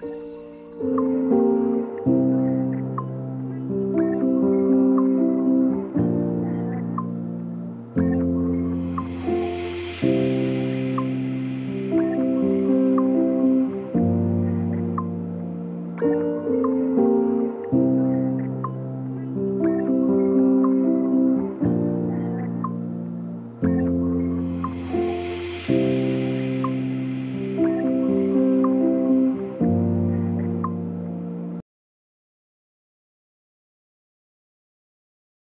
Música